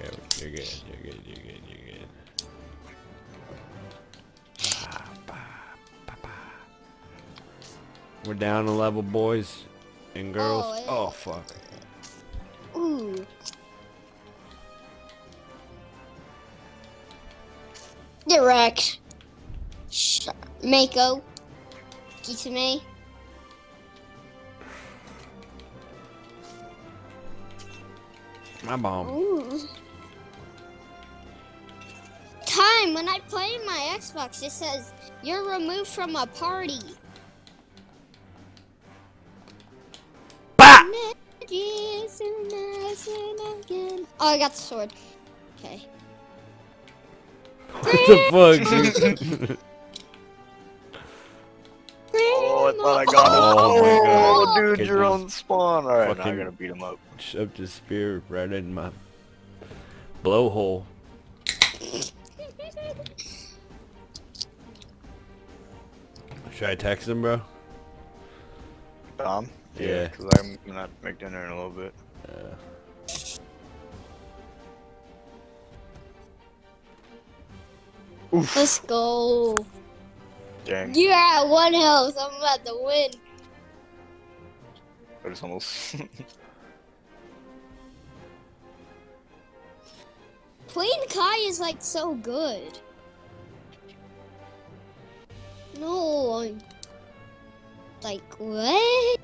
Okay, you're good. You're good. You're good. You're good. We're down a level, boys and girls. Oh, Oh, fuck. Ooh. Get wrecked. Sh Mako. Kisame. My bomb. Ooh. Time when I play my Xbox, it says you're removed from a party. Bah! Oh, I got the sword. Okay. What the fuck, dude? Oh, I thought I got him. Oh my oh, God. Oh, dude, Get you're on spawn. All right, now I fucking- gotta beat him up. Shoved his spear right in my blowhole. Should I text him, bro? Tom? Yeah. Because I'm gonna have to make dinner in a little bit. Uh, Oof. Let's go. Dang. You're at one health. I'm about to win. But it's almost. Queen Nai is like so good. No, I'm like what?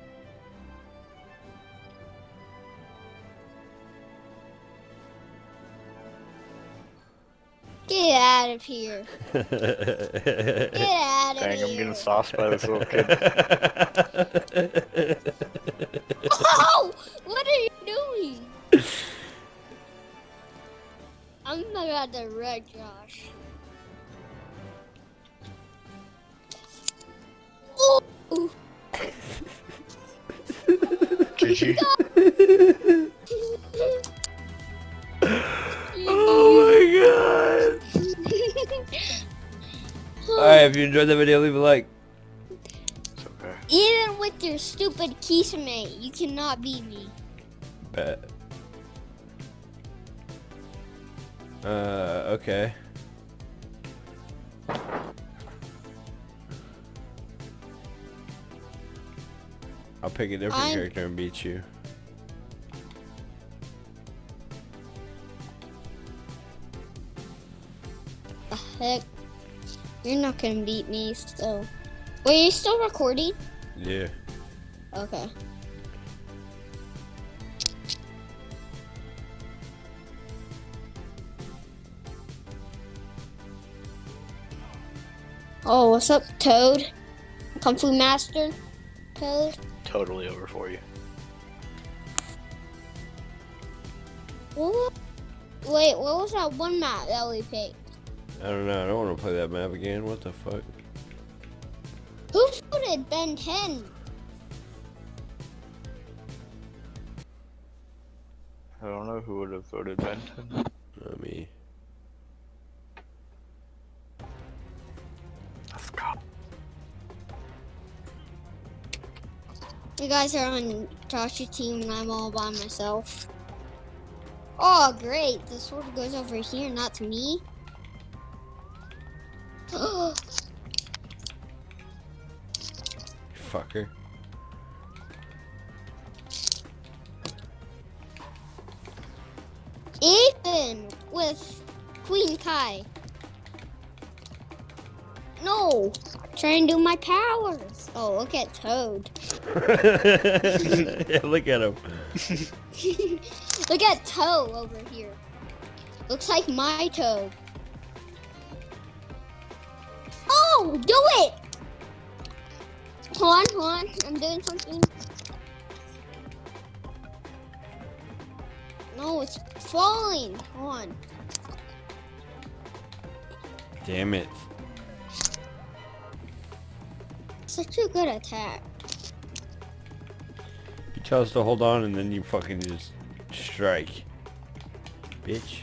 Get out of here! Get out of here. Dang, here! I'm getting sauced by this little kid. Oh! What are you doing? I'm about to wreck Josh. Oh! GG. oh my god! Alright, if you enjoyed the video, leave a like. Okay. Even with your stupid Kisame, you cannot beat me. Bet. Uh, okay. I'll pick a different I'm- character and beat you. The heck? You're not gonna beat me, so. Wait, are you still recording? Yeah. Okay. Oh, what's up, Toad? Kung Fu Master? Toad? Totally over for you. What? Wait, what was that one map that we picked? I don't know. I don't want to play that map again. What the fuck? Who voted Ben 10? I don't know who would have voted Benton. Not me. You guys are on Josh's team and I'm all by myself. Oh, great. The sword goes over here, not to me. Fucker. Ethan with Queen Nai. No, try and do my powers. Oh, look at Toad. yeah, look at him. look at Toe over here. Looks like my toe. Oh, do it! Hold on, hold on. I'm doing something. No, it's falling. Hold on. Damn it. Such a good attack. You tell us to hold on and then you fucking just strike. Bitch.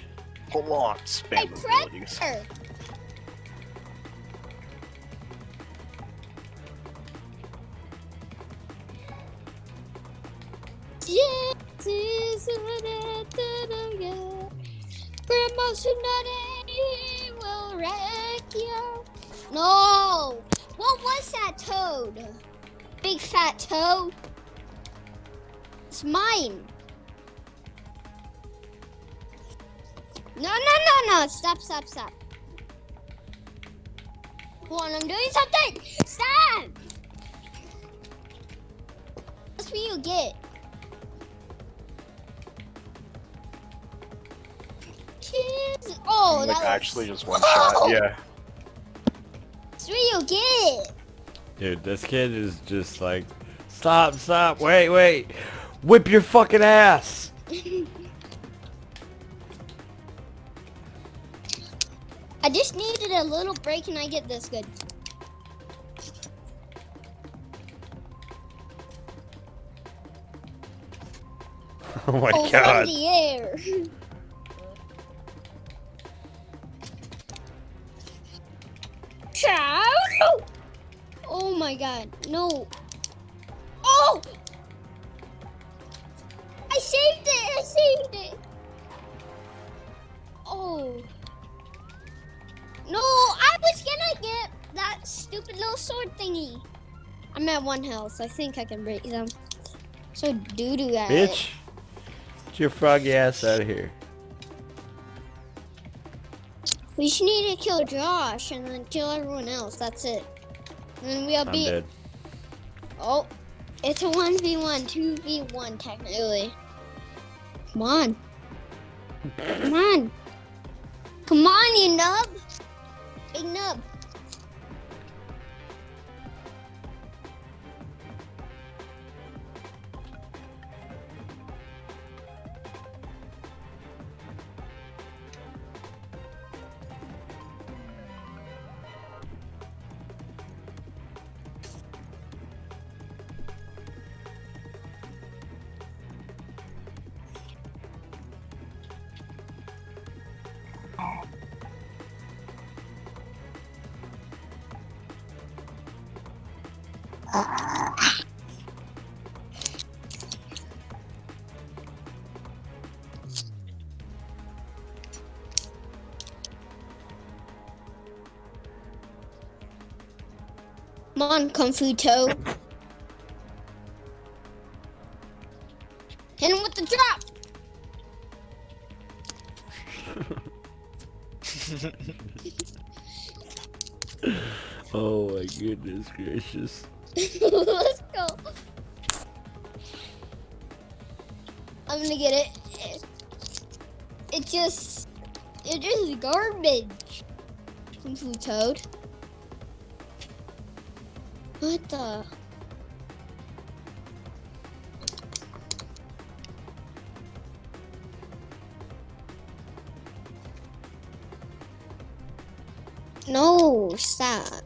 Hold on, Hey, spam abilities. Predator! Yes, is what I thought I got. Grandma Tsunade will wreck you. No! What was that toad? Big fat toad? It's mine. No, no, no, no. Stop, stop, stop. Hold on, I'm doing something. Stop! That's what you get. Cheers. Oh, that was, actually just one shot. Yeah. You get. Dude, this kid is just like, stop, stop, wait, wait. Whip your fucking ass. I just needed a little break and I get this good. Oh my oh, god. from the air. Oh my god, no. Oh! I saved it, I saved it. Oh. No, I was gonna get that stupid little sword thingy. I'm at one health. I think I can break them. So doo doo at it. Bitch. Get your froggy ass out of here. We just need to kill Josh and then kill everyone else. That's it. And then we'll I'm be. dead. Oh, it's a 1v1, 2v1 technically. Come on. Come on. Come on, you nub. Big nub. Come on, Kung Fu Toe. Hit him with the drop. Oh my goodness gracious. Let's go. I'm gonna get it. It just, it just garbage. Kung Fu Toad. What the? No, stop.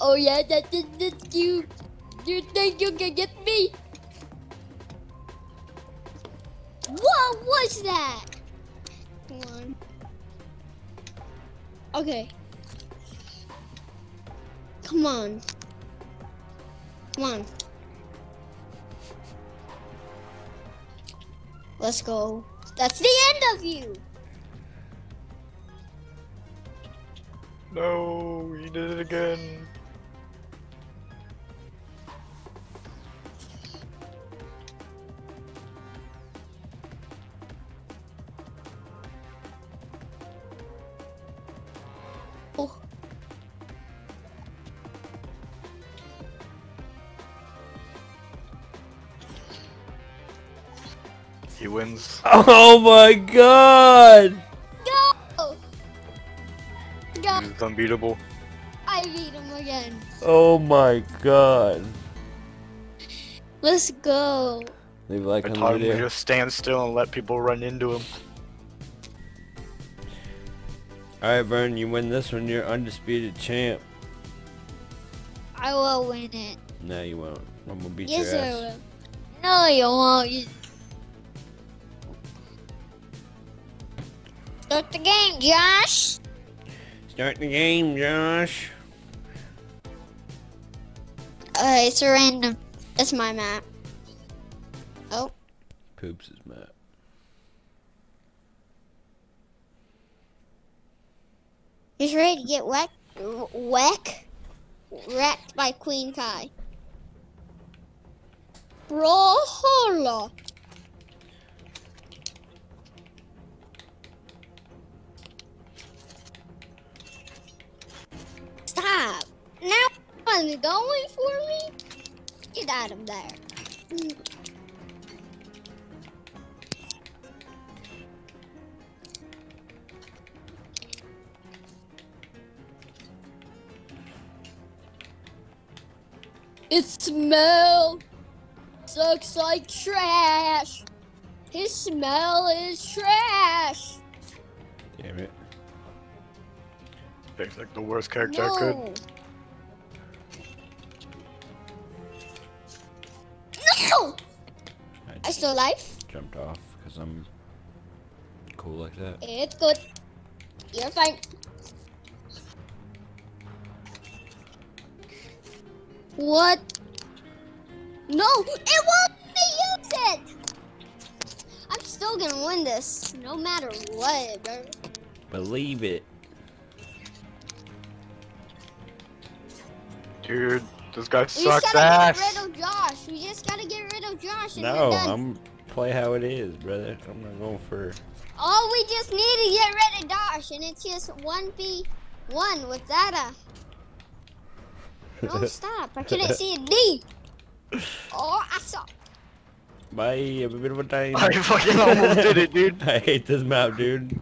Oh yeah, that is that, you, you think you can get me? What was that? Come on. Okay. Come on. Come on. Let's go. That's the end of you. No, you did it again. Oh. He wins. Oh my god! Go! Go! He's unbeatable. I beat him again. Oh my god. Let's go. Leave a like I on taught the him to video. just stand still and let people run into him. Alright, Vern, you win this one. You're undisputed champ. I will win it. No, you won't. I'm gonna beat Yes, your I will. No, you won't. You... Start the game, Josh. Start the game, Josh. Uh, it's a random. It's my map. Oh, Poops is He's ready to get whack, whack, wrecked by Queen Nai. Brawlhalla. Stop. Now one's going for me. Get out of there. It smells looks like trash. His smell is trash. Damn it. Picked like the worst character I could. No. No! I still alive. Jumped off because I'm cool like that. It's good. You're fine. What? No, it won't let me use it. I'm still gonna win this, no matter what, bro. Believe it. Dude, this guy We just sucks gotta ass. get rid of Josh. We just gotta get rid of Josh and No, we're done. I'm play how it is, brother. I'm not going for. All we just need to get rid of Josh, and it's just one v one with that. Uh, No, stop! I couldn't see a D. Oh, I saw. Bye. Have a bit of a time. I fucking almost did it, dude. I hate this map, dude.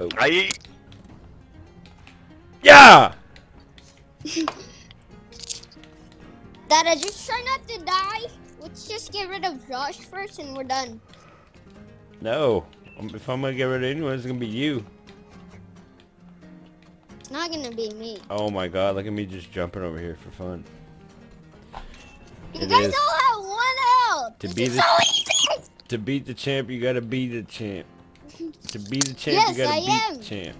Oh. I Yeah. That I just try not to die. Let's just get rid of Josh first, and we're done. No. Um, If I'm gonna get rid of anyone, it's gonna be you. It's not gonna be me. Oh my god, look at me just jumping over here for fun. You It guys is. all have one health. To This be is the- so easy. To beat the champ, you gotta be the champ. To be the champ, Yes, you gotta I beat am. the champ.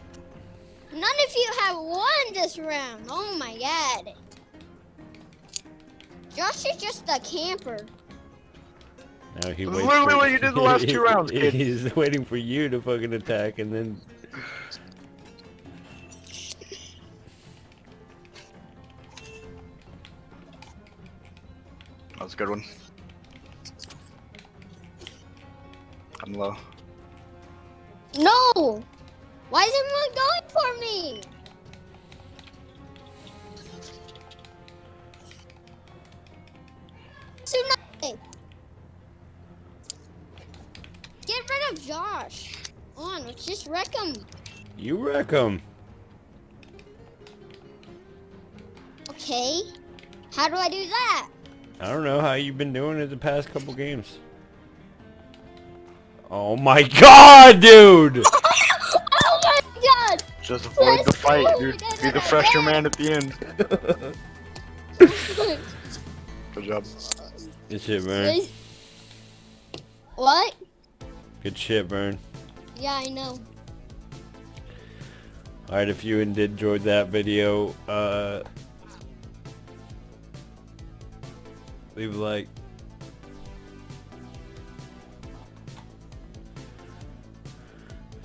None of you have won this round. Oh my god. Josh is just a camper. Now he waits literally for- what you did the last two rounds, kid. He's waiting for you to fucking attack and then that was a good one. I'm low. No! Why is everyone going for me? Tsunade! Get rid of Josh. On, let's just wreck him. you wreck him. Okay. How do I do that? I don't know how you've been doing it the past couple games. Oh my god, dude! oh my god! Just avoid the Let's fight, go. dude. Da, da, Be the fresher man at the end. Good job. Good shit, Vern. what? Good shit, Vern. Yeah, I know. Alright, if you enjoyed that video, uh, leave a like,